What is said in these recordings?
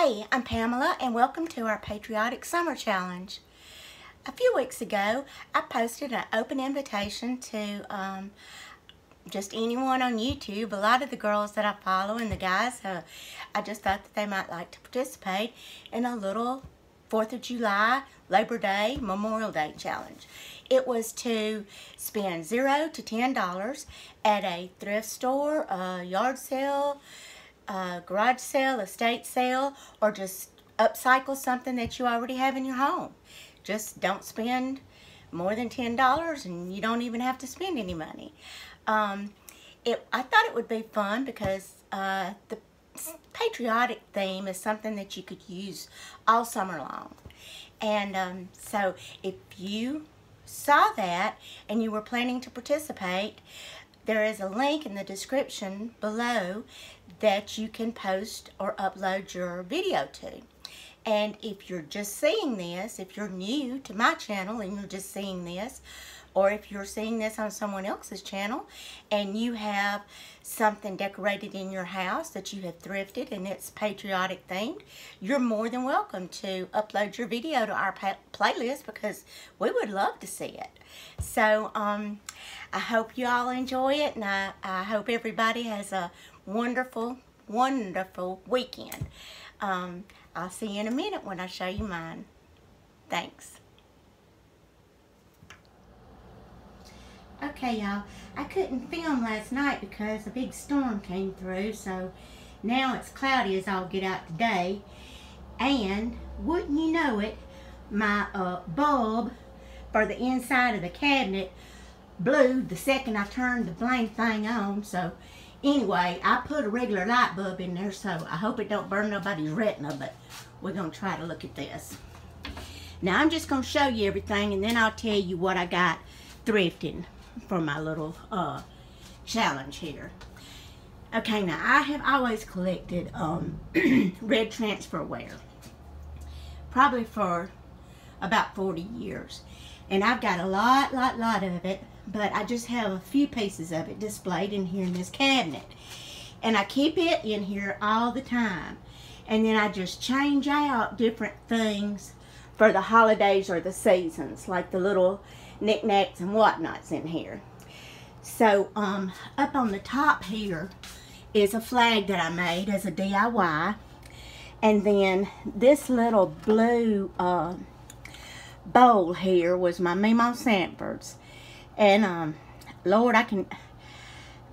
Hey, I'm Pamela and welcome to our Patriotic Summer Challenge. A few weeks ago, I posted an open invitation to um, just anyone on YouTube. A lot of the girls that I follow and the guys, uh, I just thought that they might like to participate in a little 4th of July, Labor Day, Memorial Day challenge. It was to spend 0 to $10 at a thrift store, a yard sale, a garage sale, estate sale, or just upcycle something that you already have in your home. Just don't spend more than $10 and you don't even have to spend any money. Um, it, I thought it would be fun because uh, the patriotic theme is something that you could use all summer long. And um, so if you saw that and you were planning to participate, there is a link in the description below that you can post or upload your video to. And if you're just seeing this, if you're new to my channel and you're just seeing this, or if you're seeing this on someone else's channel and you have something decorated in your house that you have thrifted and it's patriotic themed, you're more than welcome to upload your video to our playlist because we would love to see it. So um, I hope you all enjoy it and I, I hope everybody has a wonderful, wonderful weekend. Um, I'll see you in a minute when I show you mine. Thanks. Okay, y'all. I couldn't film last night because a big storm came through, so now it's cloudy as I'll get out today. And, wouldn't you know it, my uh, bulb for the inside of the cabinet blew the second I turned the blame thing on. So, anyway, I put a regular light bulb in there, so I hope it don't burn nobody's retina, but we're going to try to look at this. Now, I'm just going to show you everything, and then I'll tell you what I got thrifting for my little uh, challenge here. Okay, now I have always collected um, red transferware, probably for about 40 years. And I've got a lot, lot, lot of it, but I just have a few pieces of it displayed in here in this cabinet. And I keep it in here all the time. And then I just change out different things for the holidays or the seasons, like the little knickknacks and whatnots in here. So um, up on the top here is a flag that I made as a DIY. And then this little blue uh, bowl here was my Meemaw Sanford's. And um, Lord, I can,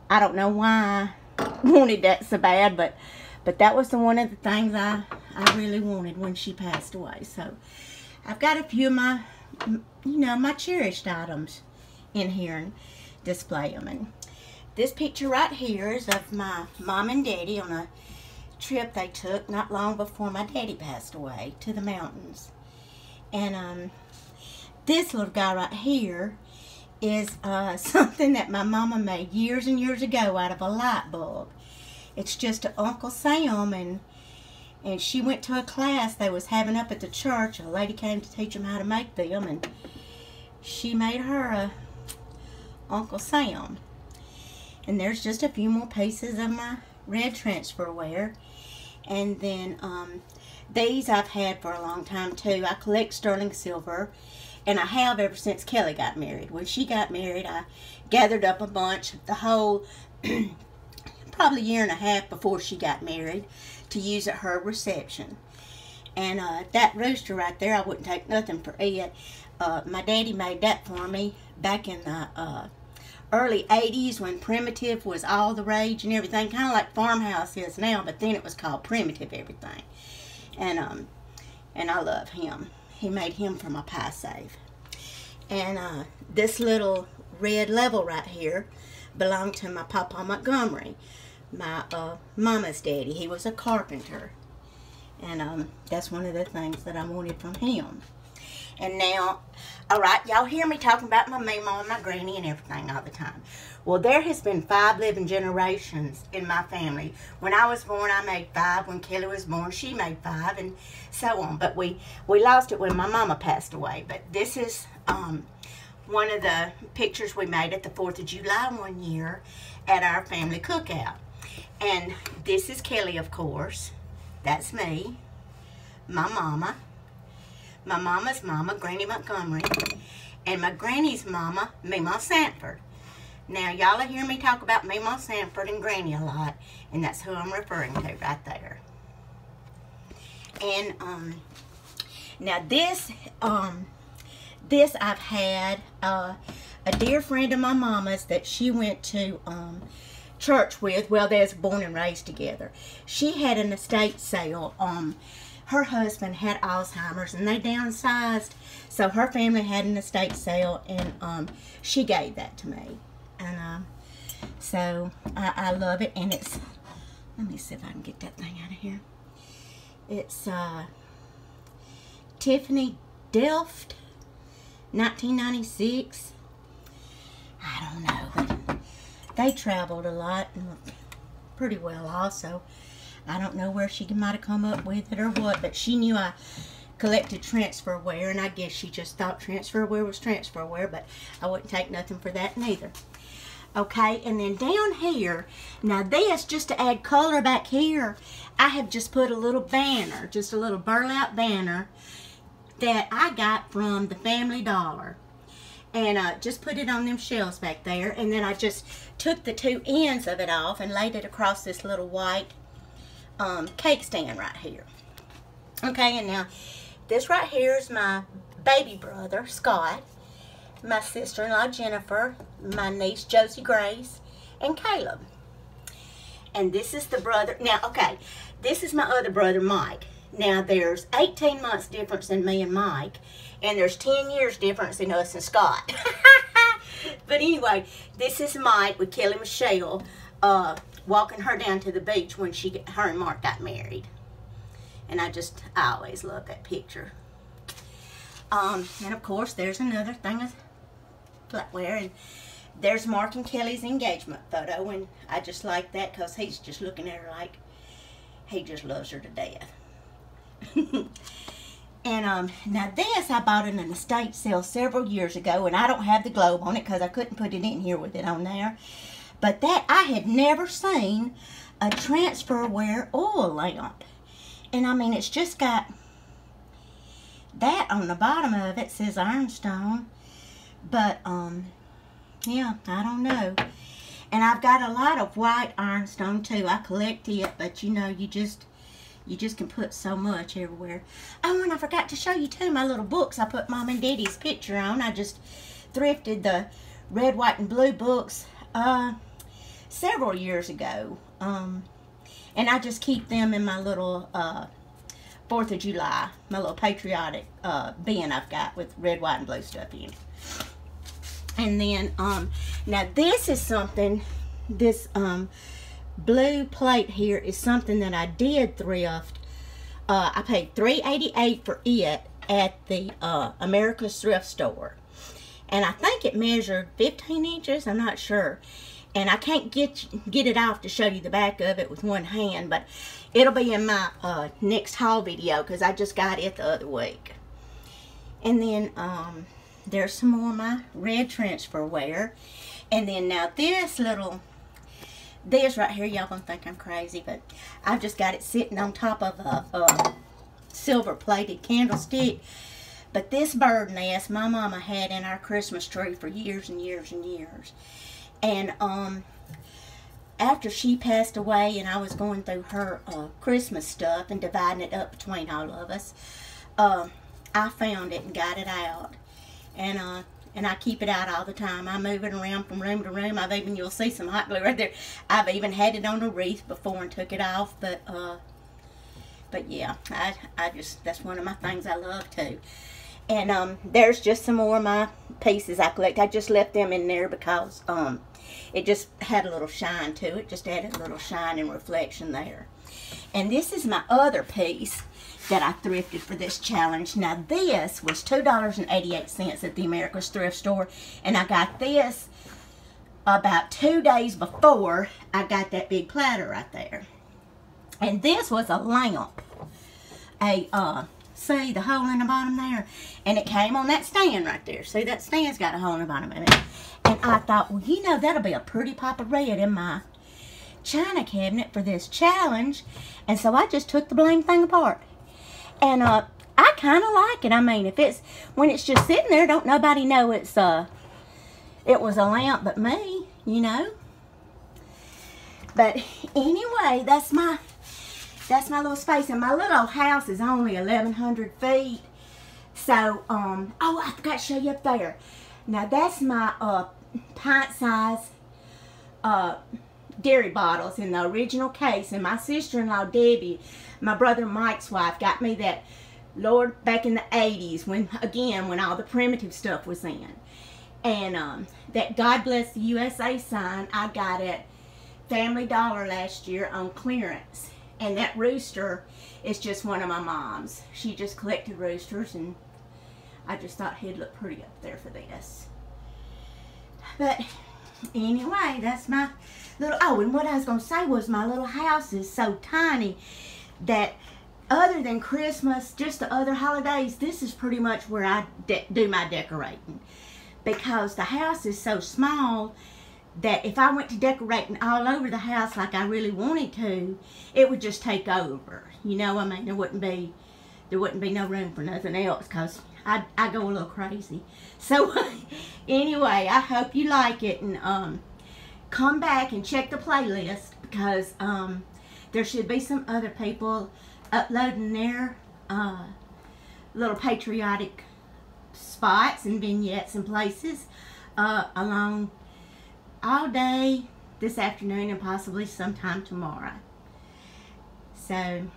I don't know why I wanted that so bad, but but that was the one of the things I, I really wanted when she passed away. So I've got a few of my you know, my cherished items in here and display them. And this picture right here is of my mom and daddy on a trip they took not long before my daddy passed away to the mountains. And um, this little guy right here is uh, something that my mama made years and years ago out of a light bulb. It's just an Uncle Sam and and she went to a class they was having up at the church. A lady came to teach them how to make them, and she made her a Uncle Sam. And there's just a few more pieces of my red transferware. And then um, these I've had for a long time too. I collect sterling silver. And I have ever since Kelly got married. When she got married, I gathered up a bunch, the whole probably year and a half before she got married to use at her reception. And uh, that rooster right there, I wouldn't take nothing for it. Uh, my daddy made that for me back in the uh, early 80s when primitive was all the rage and everything, kind of like farmhouse is now, but then it was called primitive everything. And um, and I love him. He made him for my pie safe. And uh, this little red level right here belonged to my Papa Montgomery my uh, mama's daddy. He was a carpenter. And um, that's one of the things that I wanted from him. And now, all right, y'all hear me talking about my mama and my granny and everything all the time. Well, there has been five living generations in my family. When I was born, I made five. When Kelly was born, she made five, and so on. But we, we lost it when my mama passed away. But this is um, one of the pictures we made at the 4th of July one year at our family cookout. And this is Kelly, of course. That's me. my mama, my mama's mama, Granny Montgomery, and my granny's mama, Meemaw Sanford. Now, y'all hear me talk about Meemaw Sanford and Granny a lot, and that's who I'm referring to right there. And, um, now this, um, this I've had, uh, a dear friend of my mama's that she went to, um, church with, well, they was born and raised together. She had an estate sale, um, her husband had Alzheimer's and they downsized. So her family had an estate sale and um, she gave that to me. And um, so I, I, love it. And it's, let me see if I can get that thing out of here. It's uh, Tiffany Delft, 1996. I don't know, but they traveled a lot and pretty well also. I don't know where she might have come up with it or what, but she knew I collected transferware, and I guess she just thought transferware was transferware, but I wouldn't take nothing for that neither. Okay, and then down here, now this, just to add color back here, I have just put a little banner, just a little burlap banner that I got from the Family Dollar. And uh, just put it on them shelves back there. And then I just took the two ends of it off and laid it across this little white um, cake stand right here. Okay, and now this right here is my baby brother, Scott, my sister-in-law, Jennifer, my niece, Josie Grace, and Caleb. And this is the brother, now, okay, this is my other brother, Mike. Now, there's 18 months difference in me and Mike, and there's 10 years difference in us and Scott. but anyway, this is Mike with Kelly Michelle. Uh, walking her down to the beach when she her and Mark got married. And I just, I always love that picture. Um, and of course, there's another thing of flatware. And there's Mark and Kelly's engagement photo. And I just like that because he's just looking at her like he just loves her to death. and um, now this I bought in an estate sale several years ago. And I don't have the globe on it because I couldn't put it in here with it on there. But that, I had never seen a transferware oil lamp. And I mean, it's just got that on the bottom of it says ironstone. But, um, yeah, I don't know. And I've got a lot of white ironstone too. I collect it, but you know, you just, you just can put so much everywhere. Oh, and I forgot to show you too my little books I put mom and daddy's picture on. I just thrifted the red, white, and blue books. Uh, several years ago. Um, and I just keep them in my little uh, 4th of July, my little patriotic uh, bin I've got with red, white, and blue stuff in. And then, um, now this is something, this um, blue plate here is something that I did thrift. Uh, I paid $3.88 for it at the uh, America's Thrift Store. And I think it measured 15 inches, I'm not sure and I can't get get it off to show you the back of it with one hand, but it'll be in my uh, next haul video because I just got it the other week. And then um, there's some more of my red transfer transferware. And then now this little, this right here, y'all gonna think I'm crazy, but I've just got it sitting on top of a, a silver plated candlestick. But this bird nest my mama had in our Christmas tree for years and years and years. And um, after she passed away and I was going through her uh, Christmas stuff and dividing it up between all of us, uh, I found it and got it out. And uh, and I keep it out all the time. I move it around from room to room. I've even, you'll see some hot glue right there. I've even had it on a wreath before and took it off. But, uh, but yeah, I, I just, that's one of my things I love too. And um, there's just some more of my pieces I collect. I just left them in there because um, it just had a little shine to it. Just added a little shine and reflection there. And this is my other piece that I thrifted for this challenge. Now this was $2.88 at the America's Thrift Store. And I got this about two days before I got that big platter right there. And this was a lamp. A uh, See the hole in the bottom there? And it came on that stand right there. See, that stand's got a hole in the bottom of it. And I thought, well, you know, that'll be a pretty pop of red in my china cabinet for this challenge. And so I just took the blame thing apart. And uh, I kind of like it. I mean, if it's, when it's just sitting there, don't nobody know it's, uh, it was a lamp but me, you know. But anyway, that's my, that's my little space. And my little house is only 1,100 feet. So, um, oh, I forgot to show you up there. Now, that's my, uh, pint size, uh, dairy bottles in the original case. And my sister-in-law, Debbie, my brother Mike's wife, got me that, Lord, back in the 80s, when, again, when all the primitive stuff was in. And um, that God Bless the USA sign, I got at Family Dollar last year on clearance. And that rooster is just one of my mom's. She just collected roosters and I just thought he'd look pretty up there for this. But anyway, that's my little, oh, and what I was going to say was my little house is so tiny that other than Christmas, just the other holidays, this is pretty much where I do my decorating. Because the house is so small that if I went to decorating all over the house like I really wanted to, it would just take over. You know, I mean, there wouldn't be, there wouldn't be no room for nothing else because I, I go a little crazy. So, anyway, I hope you like it and um, come back and check the playlist because um, there should be some other people uploading their uh, little patriotic spots and vignettes and places uh, along all day this afternoon and possibly sometime tomorrow. So,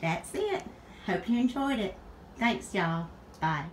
that's it. Hope you enjoyed it. Thanks, y'all. Bye.